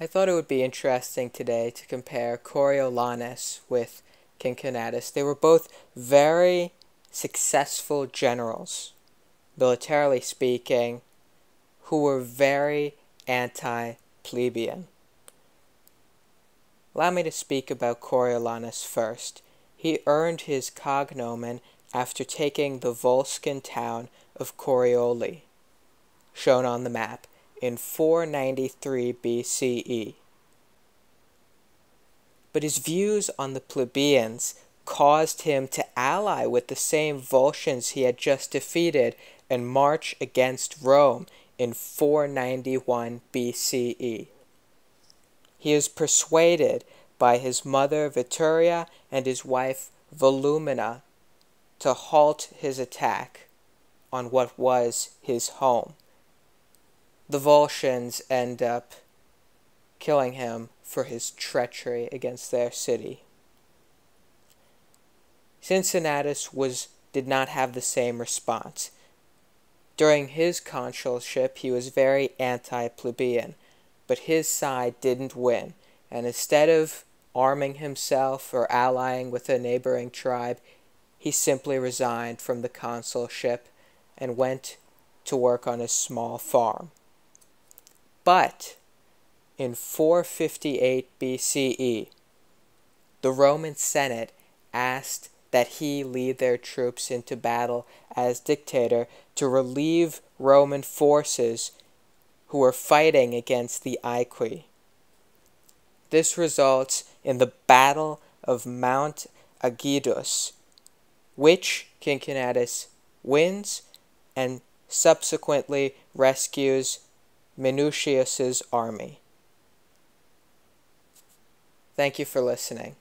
I thought it would be interesting today to compare Coriolanus with Cincinnatus. They were both very successful generals, militarily speaking, who were very anti plebeian. Allow me to speak about Coriolanus first. He earned his cognomen after taking the Volscian town of Corioli, shown on the map, in 493 BCE. But his views on the plebeians caused him to ally with the same Volscians he had just defeated and march against Rome in 491 BCE. He is persuaded by his mother Veturia and his wife Volumnia to halt his attack on what was his home. The Volscians end up killing him for his treachery against their city. Cincinnatus was did not have the same response. During his consulship, he was very anti plebeian, but his side didn't win, and instead of arming himself or allying with a neighboring tribe, he simply resigned from the consulship and went to work on his small farm. But in 458 BCE, the Roman Senate asked that he lead their troops into battle as dictator to relieve Roman forces who were fighting against the Aequi. This results in the Battle of Mount Algidus, which Cincinnatus wins and subsequently rescues Minucius's army. Thank you for listening.